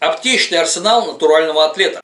Аптечный арсенал натурального атлета.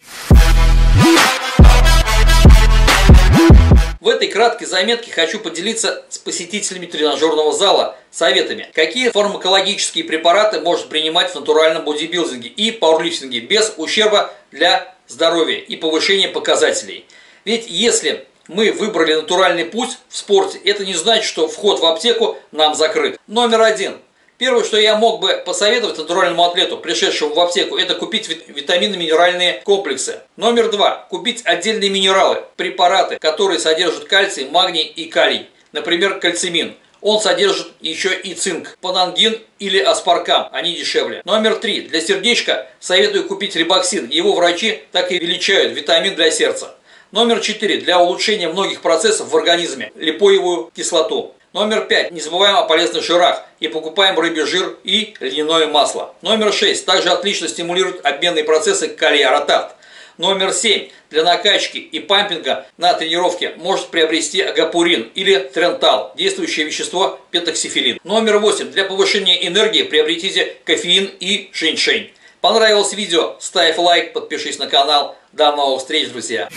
В этой краткой заметке хочу поделиться с посетителями тренажерного зала советами, какие фармакологические препараты можно принимать в натуральном бодибилдинге и пауэрлифтинге без ущерба для здоровья и повышения показателей. Ведь если мы выбрали натуральный путь в спорте, это не значит, что вход в аптеку нам закрыт. Номер один. Первое, что я мог бы посоветовать натуральному атлету, пришедшему в аптеку, это купить витаминно-минеральные комплексы. Номер два. Купить отдельные минералы, препараты, которые содержат кальций, магний и калий. Например, кальцимин. Он содержит еще и цинк, панангин или аспаркам, они дешевле. Номер три. Для сердечка советую купить рибоксин. Его врачи так и величают витамин для сердца. Номер четыре. Для улучшения многих процессов в организме – липоевую кислоту. Номер пять. Не забываем о полезных жирах и покупаем рыбий жир и льняное масло. Номер шесть. Также отлично стимулирует обменные процессы калий-аратат. Номер семь. Для накачки и пампинга на тренировке может приобрести агапурин или трентал, действующее вещество пентоксифилин. Номер восемь. Для повышения энергии приобретите кофеин и женьшень. Понравилось видео? Ставь лайк, подпишись на канал. До новых встреч, друзья!